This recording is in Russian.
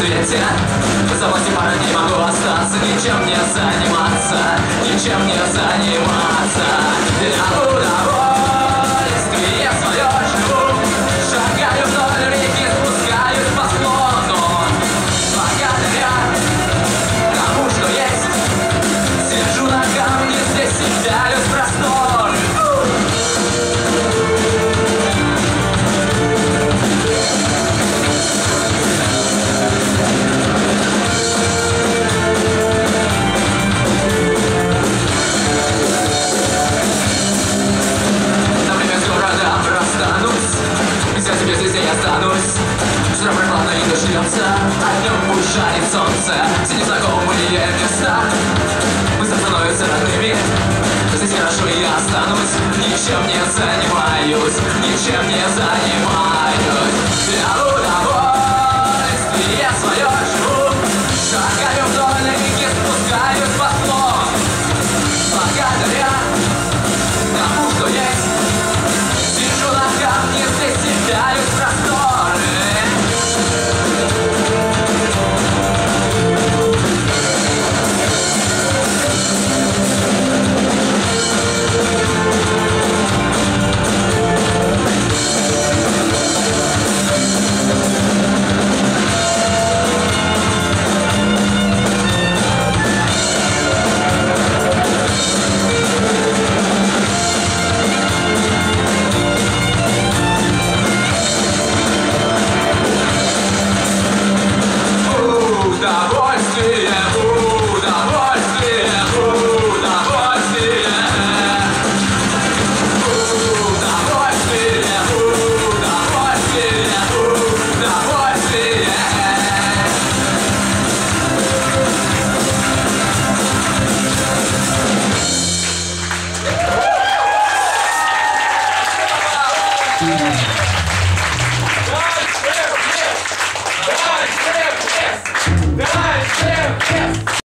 удовольствие За власти пара не могу остаться Ничем не заниматься Ничем не заниматься не дождется А днем пусть жарит солнце. Все незнакомые места. Быстро становятся родными Здесь хорошо я останусь. Ничем не занимаюсь Ничем не занимаюсь Дальше вес! Дальше вес!